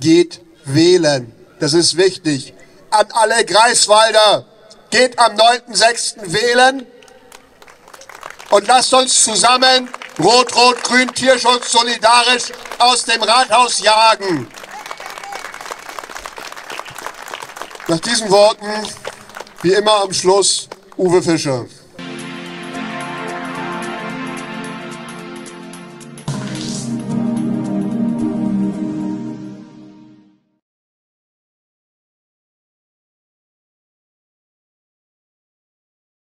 geht wählen. Das ist wichtig. An alle Greifswalder, geht am 9.6. wählen und lasst uns zusammen Rot-Rot-Grün Tierschutz solidarisch aus dem Rathaus jagen. Nach diesen Worten, wie immer am Schluss, Uwe Fischer.